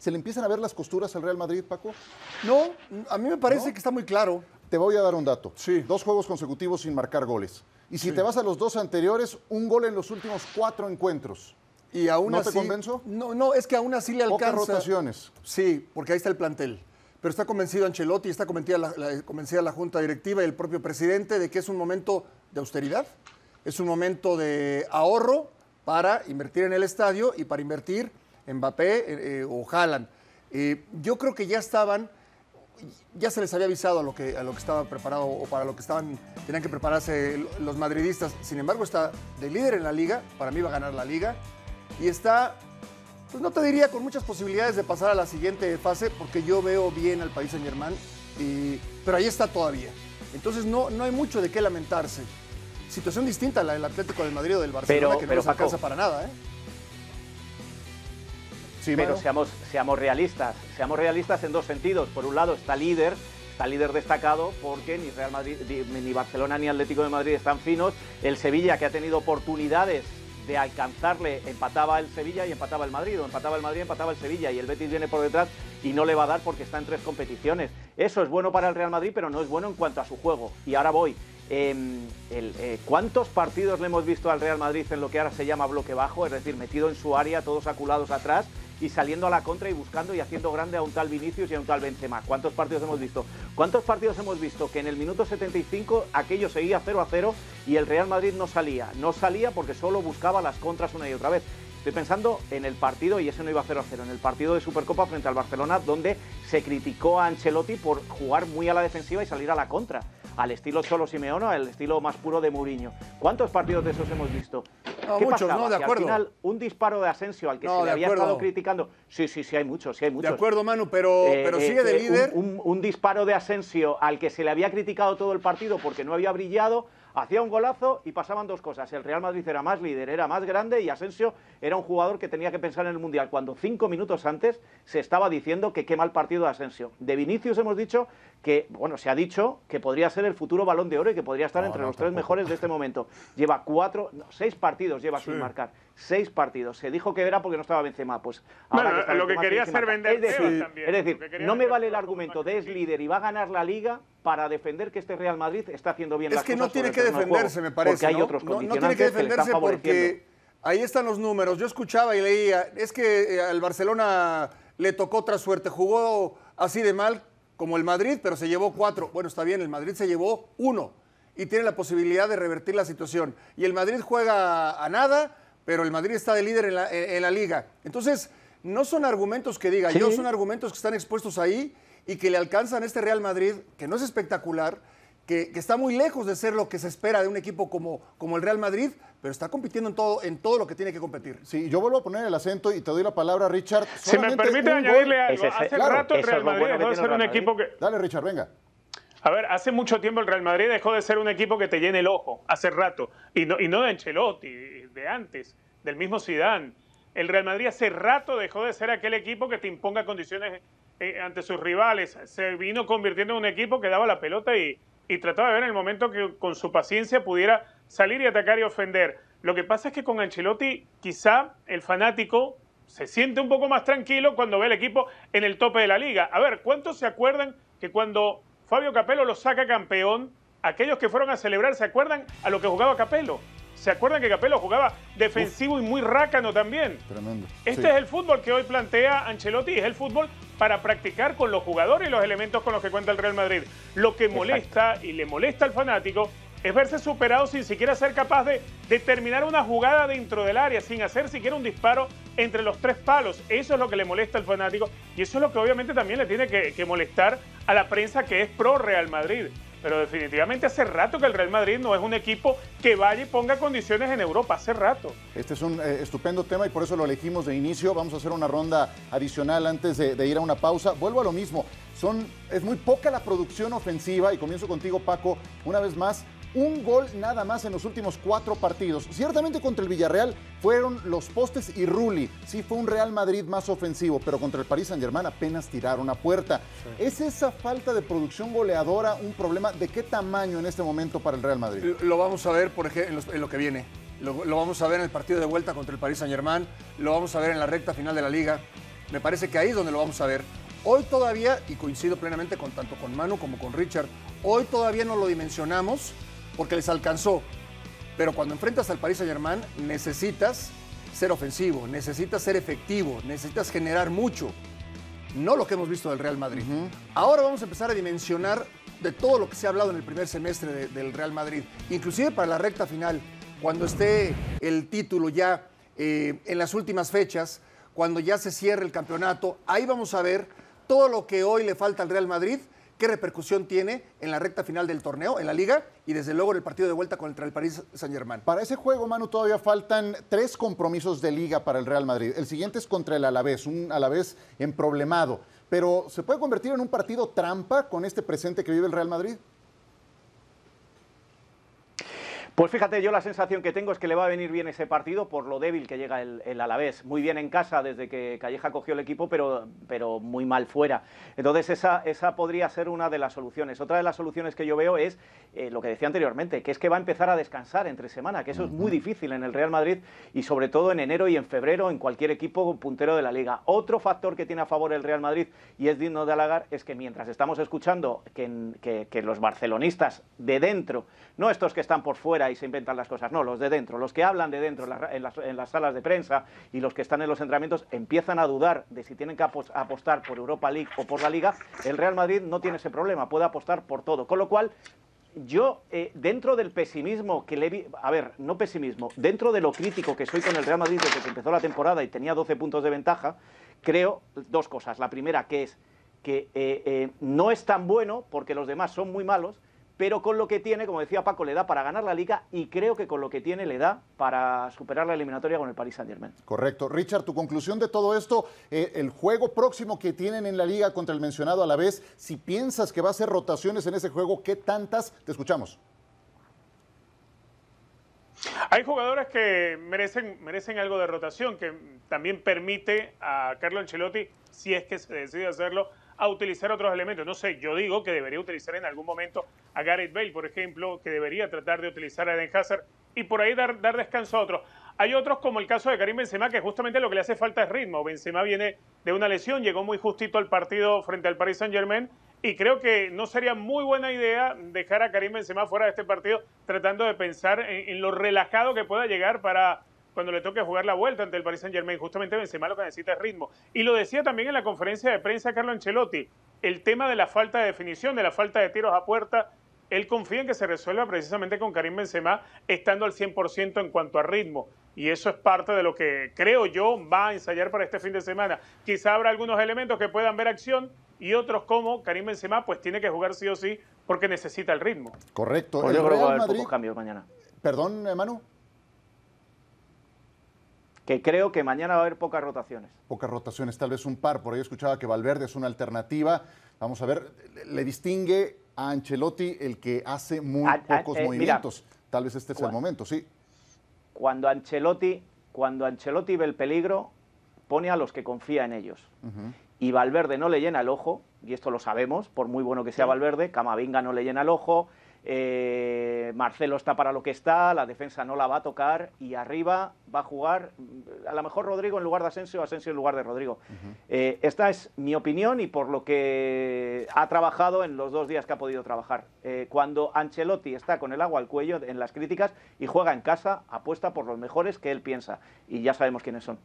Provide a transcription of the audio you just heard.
¿Se le empiezan a ver las costuras al Real Madrid, Paco? No, a mí me parece que está muy claro. Te voy a dar un dato. Sí. Dos juegos consecutivos sin marcar goles. Y si te vas a los dos anteriores, un gol en los últimos cuatro encuentros. Y aún ¿No así, te convenzo? No, no, es que aún así le Pocas alcanza. rotaciones. Sí, porque ahí está el plantel. Pero está convencido Ancelotti, está convencida la, la- convencida la Junta Directiva y el propio presidente de que es un momento de austeridad, es un momento de ahorro para invertir en el estadio y para invertir Mbappé eh, eh, o Haaland. Eh, yo creo que ya estaban, ya se les había avisado a lo que, a lo que estaba preparado o para lo que estaban, tenían que prepararse los madridistas. Sin embargo, está de líder en la liga, para mí va a ganar la liga, y está pues no te diría con muchas posibilidades de pasar a la siguiente fase, porque yo veo bien al País Saint Germain, y, pero ahí está todavía. Entonces no, no hay mucho de qué lamentarse. Situación distinta a la del Atlético del Madrid o del Barcelona, Pero- que no pero, les alcanza Paco. para nada. ¿eh? Sí, Pero seamos, seamos realistas. Seamos realistas en dos sentidos. Por un lado está líder, está líder destacado porque ni Real Madrid, ni Barcelona ni Atlético de Madrid están finos. El Sevilla que ha tenido oportunidades de alcanzarle, empataba el Sevilla y empataba el Madrid, o empataba el Madrid, empataba el Sevilla y el Betis viene por detrás y no le va a dar porque está en tres competiciones. Eso es bueno para el Real Madrid, pero no es bueno en cuanto a su juego. Y ahora voy. Em, el, eh, ¿Cuántos partidos le hemos visto al Real Madrid en lo que ahora se llama bloque bajo? Es decir, metido en su área, todos aculados atrás y saliendo a la contra y buscando y haciendo grande a un tal Vinicius y a un tal Benzema. ¿Cuántos partidos hemos visto? ¿Cuántos partidos hemos visto que en el minuto 75 aquello seguía 0 a 0 y el Real Madrid no salía? No salía porque solo buscaba las contras una y otra vez. Estoy pensando en el partido, y ese no iba 0 a 0, en el partido de Supercopa frente al Barcelona, donde se criticó a Ancelotti por jugar muy a la defensiva y salir a la contra, al estilo Cholo Simeone, al estilo más puro de Mourinho. ¿Cuántos partidos de esos hemos visto? No, ¿Qué muchos, pasaba? no, de acuerdo. Al final, un disparo de Asensio al que No, se le había acuerdo. estado criticando. Sí, sí, sí, hay muchos, sí hay muchos. De acuerdo, Manu, pero, Eh, pero eh, sigue de eh, líder. Un, un- un disparo de Asensio al que se le había criticado todo el partido porque no había brillado, hacía un golazo y pasaban dos cosas. El Real Madrid era más líder, era más grande y Asensio era un jugador que tenía que pensar en el Mundial. Cuando cinco minutos antes se estaba diciendo que qué mal partido de Asensio. De Vinicius hemos dicho que, bueno, se ha dicho que podría ser el futuro balón de oro y que podría estar No, entre no, los tres mejores de este momento. Lleva cuatro, no, seis partidos lleva sin marcar. Seis partidos. Se dijo que era porque no estaba Benzema. Pues ahora Bueno, está lo que quería hacer vender Es decir, es que decir no me vale el argumento de es líder y va a ganar la liga para defender que este Real Madrid está haciendo bien Es las que cosas no tiene que defenderse, me parece. Porque hay ¿no? otros no, no tiene que que defenderse porque ahí están los números. Yo escuchaba y leía, es que eh, al Barcelona le tocó otra suerte. Jugó así de mal como el Madrid, pero se llevó cuatro. Bueno, está bien, el Madrid se llevó uno y tiene la posibilidad de revertir la situación. Y el Madrid juega a nada, pero el Madrid está de líder en la, en- en la liga. Entonces, no son argumentos que diga yo, son argumentos que están expuestos ahí y que le alcanzan a este Real Madrid, que no es espectacular, que, que está muy lejos de ser lo que se espera de un equipo como, como el Real Madrid, pero está compitiendo en todo, en todo lo que tiene que competir. Sí, yo vuelvo a poner el acento y te doy la palabra, Richard. Si me permite añadirle gol. algo, hace claro, rato el Real Madrid bueno dejó de ser un equipo que... Dale, Richard, venga. A ver, hace mucho tiempo el Real Madrid dejó de ser un equipo que te llene el ojo, hace rato. Y no, y no de Ancelotti, de antes, del mismo Zidane. El Real Madrid hace rato dejó de ser aquel equipo que te imponga condiciones eh, ante sus rivales. Se vino convirtiendo en un equipo que daba la pelota y, y trataba de ver en el momento que con su paciencia pudiera salir y atacar y ofender. Lo que pasa es que con Ancelotti quizá el fanático se siente un poco más tranquilo cuando ve el equipo en el tope de la liga. A ver, ¿cuántos se acuerdan que cuando Fabio Capello lo saca campeón, aquellos que fueron a celebrar se acuerdan a lo que jugaba Capello? ¿Se acuerdan que Capello jugaba defensivo y muy rácano también? Tremendo. Este Sí. es el fútbol que hoy plantea Ancelotti, es el fútbol para practicar con los jugadores y los elementos con los que cuenta el Real Madrid. Lo que molesta y le molesta al fanático es verse superado sin siquiera ser capaz de determinar una jugada dentro del área, sin hacer siquiera un disparo entre los tres palos. Eso es lo que le molesta al fanático y eso es lo que obviamente también le tiene que, que molestar a la prensa que es pro Real Madrid. Pero definitivamente hace rato que el Real Madrid no es un equipo que vaya y ponga condiciones en Europa, hace rato. Este es un eh, estupendo tema y por eso lo elegimos de inicio. Vamos a hacer una ronda adicional antes de, de ir a una pausa. Vuelvo a lo mismo. Son, es muy poca la producción ofensiva y comienzo contigo, Paco, una vez más. Un gol nada más en los últimos cuatro partidos. Ciertamente contra el Villarreal fueron los postes y Rulli. Sí, fue un Real Madrid más ofensivo, pero contra el Paris Saint-Germain apenas tiraron a puerta. ¿Es esa falta de producción goleadora un problema de qué tamaño en este momento para el Real Madrid? Lo vamos a ver, por ejemplo, en, lo que viene. Lo, lo vamos a ver en el partido de vuelta contra el Paris Saint-Germain. Lo vamos a ver en la recta final de la liga. Me parece que ahí es donde lo vamos a ver. Hoy todavía, y coincido plenamente con tanto con Manu como con Richard, hoy todavía no lo dimensionamos porque les alcanzó. Pero cuando enfrentas al Paris Saint Germain necesitas ser ofensivo, necesitas ser efectivo, necesitas generar mucho. No lo que hemos visto del Real Madrid. Ahora vamos a empezar a dimensionar de todo lo que se ha hablado en el primer semestre del Real Madrid, inclusive para la recta final, cuando esté el título ya eh, en las últimas fechas, cuando ya se cierre el campeonato, ahí vamos a ver todo lo que hoy le falta al Real Madrid qué repercusión tiene en la recta final del torneo, en la liga y desde luego en el partido de vuelta contra el París Saint-Germain. Para ese juego, Manu, todavía faltan tres compromisos de liga para el Real Madrid. El siguiente es contra el Alavés, un Alavés emproblemado. Pero ¿se puede convertir en un partido trampa con este presente que vive el Real Madrid? Pues fíjate, yo la sensación que tengo es que le va a venir bien ese partido por lo débil que llega el, el, Alavés. Muy bien en casa desde que Calleja cogió el equipo, pero, pero muy mal fuera. Entonces esa, esa podría ser una de las soluciones. Otra de las soluciones que yo veo es eh, lo que decía anteriormente, que es que va a empezar a descansar entre semana, que eso es muy difícil en el Real Madrid y sobre todo en enero y en febrero en cualquier equipo puntero de la liga. Otro factor que tiene a favor el Real Madrid y es digno de halagar es que mientras estamos escuchando que, que, que los barcelonistas de dentro, no estos que están por fuera y se inventan las cosas, no, los de dentro, los que hablan de dentro en, la, en, las, en, las, salas de prensa y los que están en los entrenamientos empiezan a dudar de si tienen que apostar por Europa League o por la Liga, el Real Madrid no tiene ese problema, puede apostar por todo. Con lo cual, yo, eh, dentro del pesimismo que le vi, a ver, no pesimismo, dentro de lo crítico que soy con el Real Madrid desde que empezó la temporada y tenía 12 puntos de ventaja, creo dos cosas. La primera, que es que eh, eh, no es tan bueno porque los demás son muy malos, pero con lo que tiene, como decía Paco, le da para ganar la liga y creo que con lo que tiene le da para superar la eliminatoria con el Paris Saint Germain. Correcto. Richard, tu conclusión de todo esto, eh, el juego próximo que tienen en la liga contra el mencionado a la vez, si piensas que va a ser rotaciones en ese juego, ¿qué tantas? Te escuchamos. Hay jugadores que merecen, merecen algo de rotación, que también permite a Carlo Ancelotti, si es que se decide hacerlo, a utilizar otros elementos. No sé, yo digo que debería utilizar en algún momento a Gareth Bale, por ejemplo, que debería tratar de utilizar a Eden Hazard y por ahí dar, dar descanso a otros. Hay otros como el caso de Karim Benzema, que justamente lo que le hace falta es ritmo. Benzema viene de una lesión, llegó muy justito al partido frente al Paris Saint-Germain y creo que no sería muy buena idea dejar a Karim Benzema fuera de este partido tratando de pensar en, en lo relajado que pueda llegar para cuando le toque jugar la vuelta ante el Paris Saint Germain. Justamente Benzema lo que necesita es ritmo. Y lo decía también en la conferencia de prensa Carlo Ancelotti, el tema de la falta de definición, de la falta de tiros a puerta. Él confía en que se resuelva precisamente con Karim Benzema estando al 100% en cuanto a ritmo. Y eso es parte de lo que creo yo va a ensayar para este fin de semana. Quizá habrá algunos elementos que puedan ver acción y otros como Karim Benzema pues tiene que jugar sí o sí porque necesita el ritmo. Correcto. Pues yo creo que va a haber Madrid... pocos cambios mañana. Perdón, Manu que creo que mañana va a haber pocas rotaciones. Pocas rotaciones, tal vez un par. Por ahí escuchaba que Valverde es una alternativa. Vamos a ver, le distingue a Ancelotti el que hace muy a, pocos a, eh, movimientos. Mira, tal vez este es el momento, sí. Cuando Ancelotti, cuando Ancelotti ve el peligro, pone a los que confía en ellos. Uh -huh. Y Valverde no le llena el ojo, y esto lo sabemos, por muy bueno que sea sí. Valverde, Camavinga no le llena el ojo, eh, Marcelo está para lo que está, la defensa no la va a tocar y arriba va a jugar a lo mejor Rodrigo en lugar de Asensio Asensio en lugar de Rodrigo. Uh -huh. eh, esta es mi opinión y por lo que ha trabajado en los dos días que ha podido trabajar. Eh, cuando Ancelotti está con el agua al cuello en las críticas y juega en casa, apuesta por los mejores que él piensa y ya sabemos quiénes son.